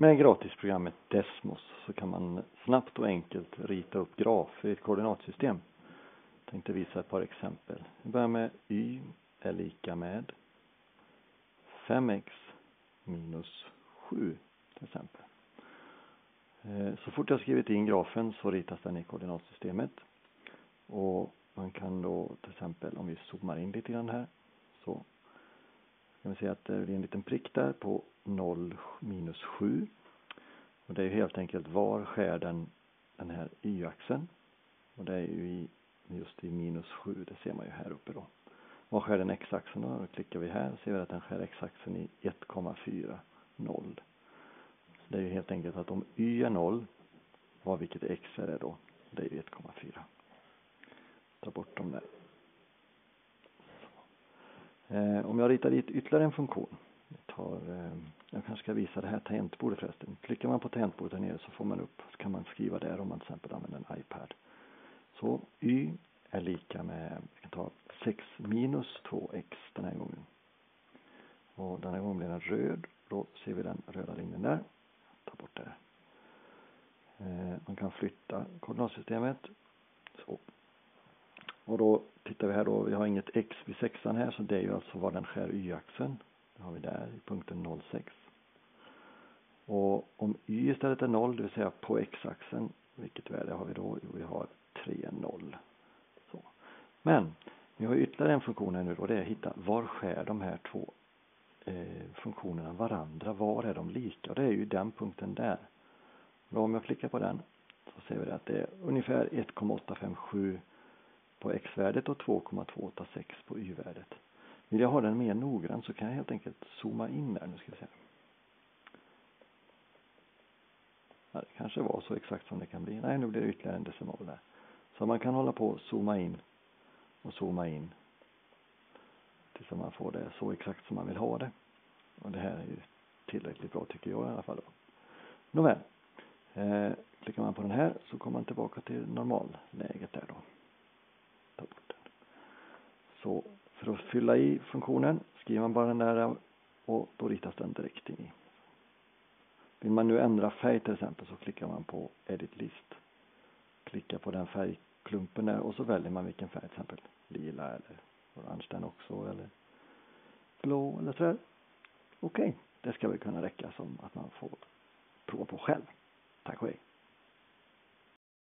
Med gratisprogrammet Desmos så kan man snabbt och enkelt rita upp grafer i ett koordinatsystem. Jag tänkte visa ett par exempel. Vi börjar med y är lika med 5x minus 7 till exempel. Eh, så fort jag skrivit in grafen så ritas den i koordinatsystemet. Och man kan då till exempel om vi zoomar in lite grann här så kan vi se att eh, det blir en liten prick där på 0 minus 7. Och det är helt enkelt var skär den, den här y-axeln. Och det är ju i, just i minus 7, det ser man ju här uppe då. Var skär den x-axeln då? Då klickar vi här och ser vi att den skär x-axeln i 1,40. Det är ju helt enkelt att om y är 0, vad vilket x är det då? Det är ju 1,4. Ta bort de där. Eh, om jag ritar dit ytterligare en funktion. Jag, tar, eh, jag kanske ska visa det här tangentbordet förresten. Klickar man på tangentbordet där nere så får man upp, så kan man skriva där om man till exempel använder en iPad. Så y är lika med, vi kan ta 6 minus 2x den här gången. Och den här gången blir den röd. Då ser vi den röda linjen där. Ta bort det. Eh, man kan flytta koordinatsystemet. Så. Och då tittar vi här då, vi har inget x vid sexan här så det är ju alltså var den skär y-axeln. Det har vi där i punkten 06. Och om y istället är 0, det vill säga på x-axeln, vilket värde har vi då? Jo, vi har 3, 0. Så. Men vi har ytterligare en funktion här nu då, det är att hitta var skär de här två eh, funktionerna varandra? Var är de lika? Och det är ju den punkten där. Då om jag klickar på den så ser vi att det är ungefär 1,857 på x-värdet och 2,286 på y-värdet. Vill jag ha den mer noggrann så kan jag helt enkelt zooma in där. Nu ska vi se. Ja, det kanske var så exakt som det kan bli. Nej, nu blir det ytterligare en decimal där. Så man kan hålla på och zooma in och zooma in tills man får det så exakt som man vill ha det. Och det här är ju tillräckligt bra tycker jag i alla fall. Då. Nåväl, eh, klickar man på den här så kommer man tillbaka till normalläget där då. Så för att fylla i funktionen skriver man bara den där och då ritas den direkt in i. Vill man nu ändra färg till exempel så klickar man på Edit List. Klickar på den färgklumpen där och så väljer man vilken färg till exempel lila eller orange den också eller blå eller sådär. Okej, okay. det ska väl kunna räcka som att man får prova på själv. Tack och hej.